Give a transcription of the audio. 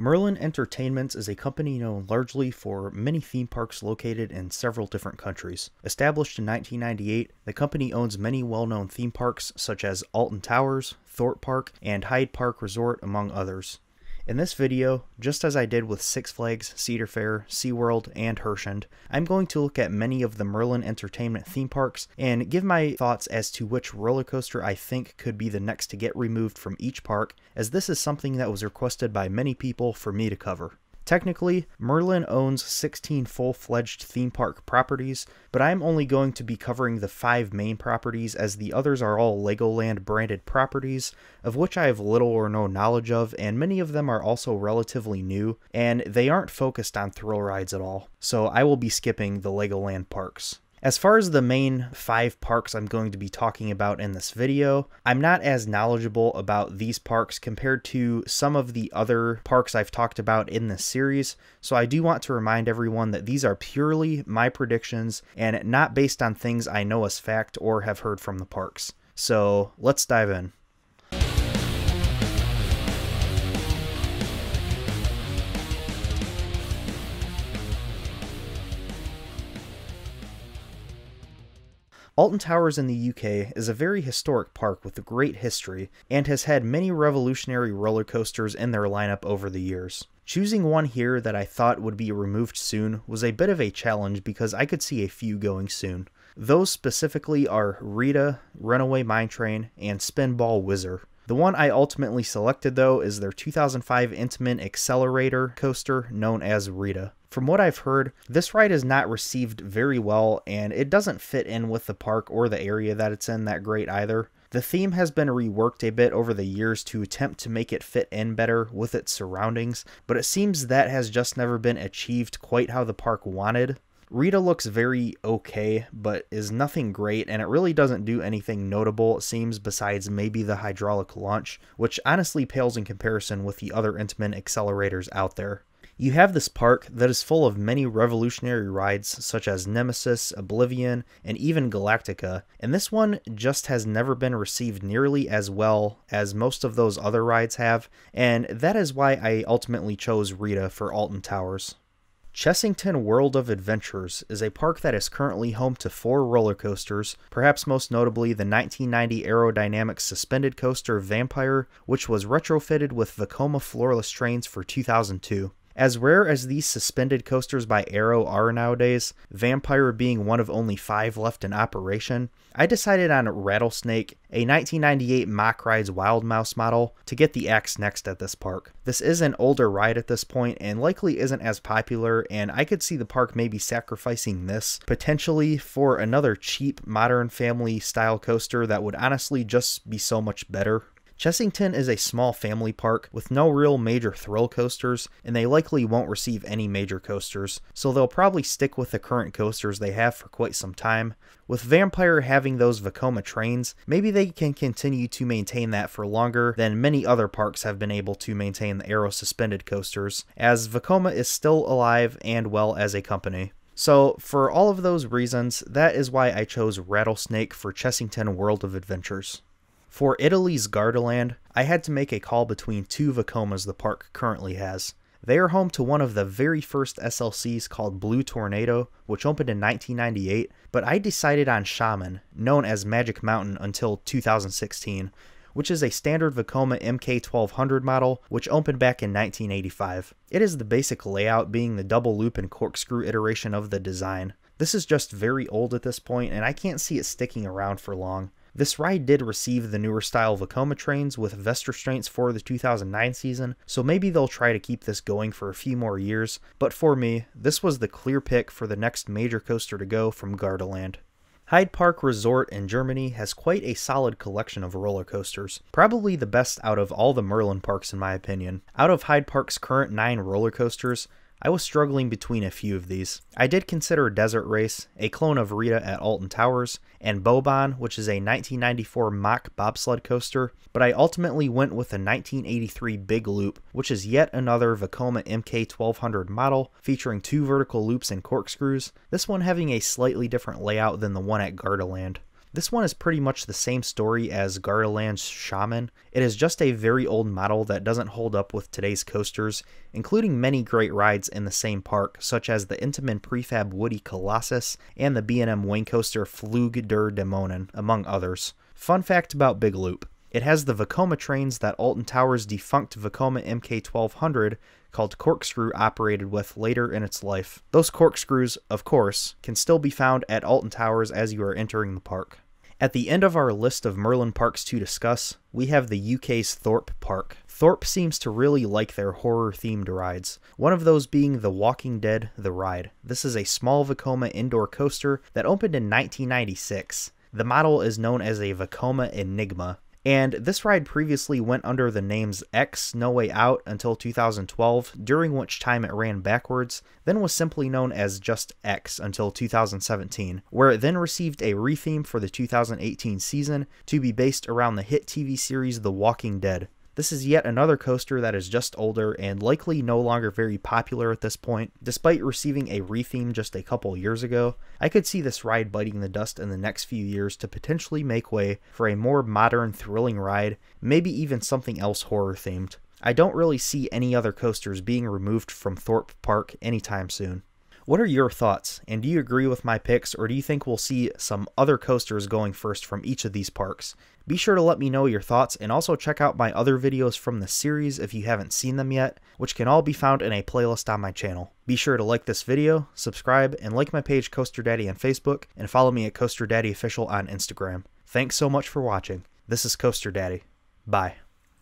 Merlin Entertainments is a company known largely for many theme parks located in several different countries. Established in 1998, the company owns many well-known theme parks such as Alton Towers, Thorpe Park, and Heide Park Resort, among others. In this video, just as I did with Six Flags, Cedar Fair, SeaWorld, and Herschend, I'm going to look at many of the Merlin Entertainment theme parks and give my thoughts as to which roller coaster I think could be the next to get removed from each park, as this is something that was requested by many people for me to cover. Technically, Merlin owns 16 full-fledged theme park properties, but I'm only going to be covering the 5 main properties as the others are all Legoland branded properties, of which I have little or no knowledge of, and many of them are also relatively new, and they aren't focused on thrill rides at all, so I will be skipping the Legoland parks. As far as the main five parks I'm going to be talking about in this video, I'm not as knowledgeable about these parks compared to some of the other parks I've talked about in this series, so I do want to remind everyone that these are purely my predictions and not based on things I know as fact or have heard from the parks. So let's dive in. Alton Towers in the UK is a very historic park with a great history and has had many revolutionary roller coasters in their lineup over the years. Choosing one here that I thought would be removed soon was a bit of a challenge because I could see a few going soon. Those specifically are Rita, Runaway Mine Train, and Spinball Whizzer. The one I ultimately selected though is their 2005 Intamin Accelerator coaster known as Rita. From what I've heard, this ride is not received very well and it doesn't fit in with the park or the area that it's in that great either. The theme has been reworked a bit over the years to attempt to make it fit in better with its surroundings, but it seems that has just never been achieved quite how the park wanted. Rita looks very okay, but is nothing great, and it really doesn't do anything notable, it seems, besides maybe the hydraulic launch, which honestly pales in comparison with the other Intamin accelerators out there. You have this park that is full of many revolutionary rides such as Nemesis, Oblivion, and even Galactica, and this one just has never been received nearly as well as most of those other rides have, and that is why I ultimately chose Rita for Alton Towers. Chessington World of Adventures is a park that is currently home to four roller coasters, perhaps most notably the 1990 Arrow Dynamics suspended coaster Vampire, which was retrofitted with Vekoma floorless trains for 2002. As rare as these suspended coasters by Arrow are nowadays, Vampire being one of only five left in operation, I decided on Rattlesnake, a 1998 Mack Rides Wild Mouse model, to get the axe next at this park. This is an older ride at this point and likely isn't as popular, and I could see the park maybe sacrificing this potentially for another cheap modern family style coaster that would honestly just be so much better. Chessington is a small family park with no real major thrill coasters, and they likely won't receive any major coasters, so they'll probably stick with the current coasters they have for quite some time. With Vampire having those Vekoma trains, maybe they can continue to maintain that for longer than many other parks have been able to maintain the Arrow suspended coasters, as Vekoma is still alive and well as a company. So, for all of those reasons, that is why I chose Rattlesnake for Chessington World of Adventures. For Italy's Gardaland, I had to make a call between two Vekomas the park currently has. They are home to one of the very first SLCs called Blue Tornado, which opened in 1998, but I decided on Shaman, known as Magic Mountain until 2016, which is a standard Vekoma MK1200 model, which opened back in 1985. It is the basic layout being the double loop and corkscrew iteration of the design. This is just very old at this point, and I can't see it sticking around for long. This ride did receive the newer style Vekoma trains with vest restraints for the 2009 season, so maybe they'll try to keep this going for a few more years, but for me, this was the clear pick for the next major coaster to go from Gardaland. Heide Park Resort in Germany has quite a solid collection of roller coasters, probably the best out of all the Merlin parks in my opinion. Out of Heide Park's current 9 roller coasters, I was struggling between a few of these. I did consider Desert Race, a clone of Rita at Alton Towers, and Bobbahn, which is a 1994 Mack bobsled coaster, but I ultimately went with the 1983 Big Loop, which is yet another Vekoma MK1200 model featuring two vertical loops and corkscrews, this one having a slightly different layout than the one at Gardaland. This one is pretty much the same story as Gardaland's Shaman. It is just a very old model that doesn't hold up with today's coasters, including many great rides in the same park, such as the Intamin Prefab Woody Colossus and the B&M Wing Coaster Flug der Dämonen, among others. Fun fact about Big Loop. It has the Vekoma trains that Alton Towers' defunct Vekoma MK1200 called Corkscrew operated with later in its life. Those corkscrews, of course, can still be found at Alton Towers as you are entering the park. At the end of our list of Merlin parks to discuss, we have the UK's Thorpe Park. Thorpe seems to really like their horror themed rides, one of those being The Walking Dead The Ride. This is a small Vekoma indoor coaster that opened in 1996. The model is known as a Vekoma Enigma, and this ride previously went under the names X No Way Out until 2012, during which time it ran backwards, then was simply known as just X until 2017, where it then received a retheme for the 2018 season to be based around the hit TV series The Walking Dead. This is yet another coaster that is just older and likely no longer very popular at this point. Despite receiving a retheme just a couple years ago, I could see this ride biting the dust in the next few years to potentially make way for a more modern, thrilling ride, maybe even something else horror themed. I don't really see any other coasters being removed from Thorpe Park anytime soon. What are your thoughts? And do you agree with my picks, or do you think we'll see some other coasters going first from each of these parks? Be sure to let me know your thoughts and also check out my other videos from the series if you haven't seen them yet, which can all be found in a playlist on my channel. Be sure to like this video, subscribe, and like my page Coaster Daddy on Facebook, and follow me at Coaster Daddy Official on Instagram. Thanks so much for watching. This is Coaster Daddy. Bye.